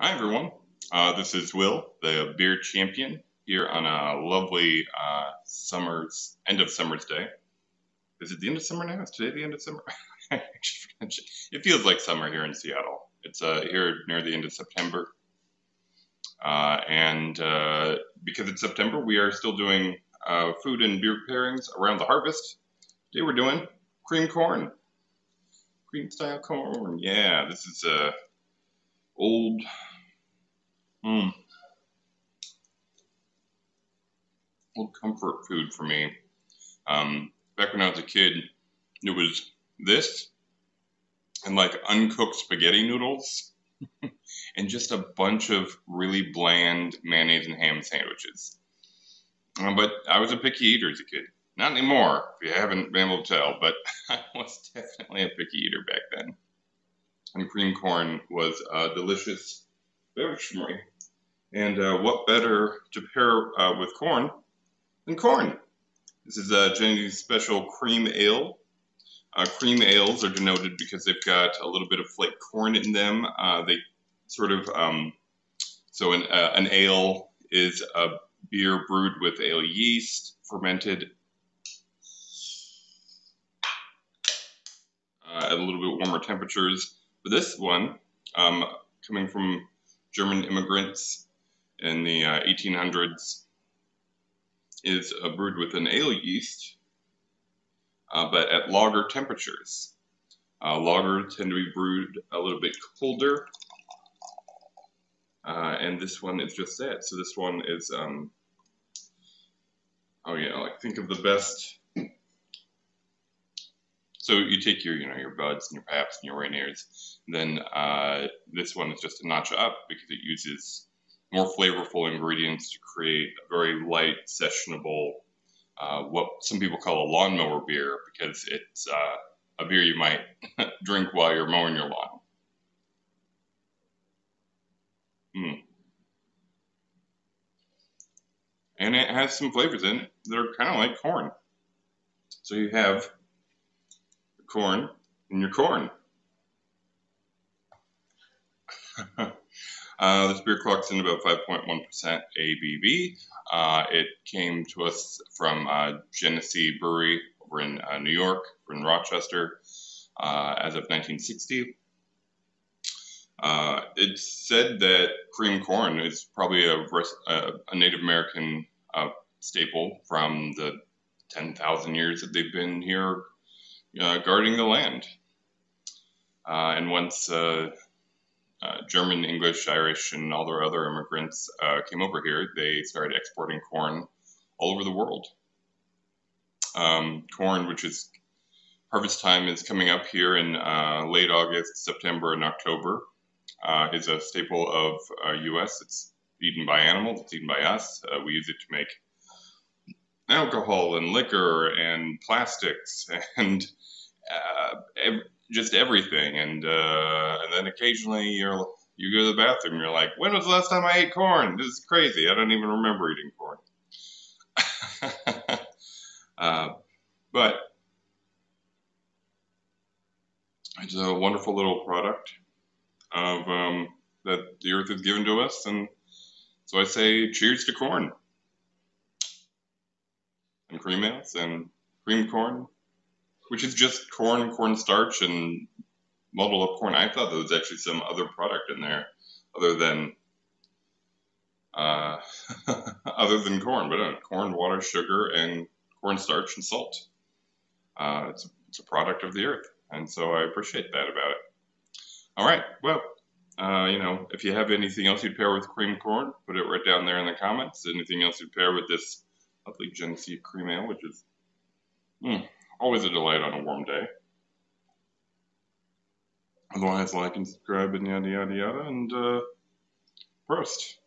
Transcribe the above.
Hi everyone, uh, this is Will, the beer champion, here on a lovely uh, summer's end of summer's day. Is it the end of summer now? Is today the end of summer? it feels like summer here in Seattle. It's uh, here near the end of September, uh, and uh, because it's September, we are still doing uh, food and beer pairings around the harvest. Today we're doing cream corn, cream style corn. Yeah, this is a old Mm. Old comfort food for me. Um, back when I was a kid, it was this and like uncooked spaghetti noodles and just a bunch of really bland mayonnaise and ham sandwiches. Uh, but I was a picky eater as a kid. Not anymore, if you haven't been able to tell, but I was definitely a picky eater back then. And cream corn was a delicious me. And uh, what better to pair uh, with corn than corn? This is a Genesee's special cream ale. Uh, cream ales are denoted because they've got a little bit of flake corn in them. Uh, they sort of, um, so an, uh, an ale is a beer brewed with ale yeast, fermented uh, at a little bit warmer temperatures. But this one, um, coming from German immigrants in the uh, 1800s is uh, brewed with an ale yeast, uh, but at lager temperatures. Uh, lager tend to be brewed a little bit colder, uh, and this one is just that. So this one is, um, oh yeah, like think of the best. So you take your, you know, your buds and your Pabsts and your Rainiers. Then uh, this one is just a notch up because it uses more flavorful ingredients to create a very light, sessionable, uh, what some people call a lawnmower beer because it's uh, a beer you might drink while you're mowing your lawn. Mm. And it has some flavors in it that are kind of like corn. So you have corn in your corn. Uh, this beer clocks in about 5.1% ABV. Uh, it came to us from uh, Genesee Brewery over in uh, New York, in Rochester, uh, as of 1960. Uh, it's said that cream corn is probably a, a, a Native American staple from the 10,000 years that they've been here guarding the land. and once uh, German, English, Irish, and all their other immigrants uh, came over here, they started exporting corn all over the world. Um, corn, which is harvest time, is coming up here in uh, late August, September, and October. Uh, is a staple of U.S. Uh, it's eaten by animals. It's eaten by us. Uh, we use it to make alcohol and liquor and plastics and just everything. And uh, and then occasionally you're you go to the bathroom. and You're like, when was the last time I ate corn? This is crazy. I don't even remember eating corn. uh, but it's a wonderful little product of um, that the earth has given to us, and so I say, cheers to corn and cream ales and cream corn which is just corn, cornstarch, and muddled up corn. I thought there was actually some other product in there other than uh, other than corn, but uh, corn, water, sugar, and cornstarch and salt. Uh, it's, a, it's a product of the earth, and so I appreciate that about it. All right, well, uh, you know, if you have anything else you'd pair with cream corn, put it right down there in the comments. Anything else you'd pair with this lovely Genesee cream ale, which is mm, Always a delight on a warm day. Otherwise, like and subscribe and yada yada yada, and uh, roast.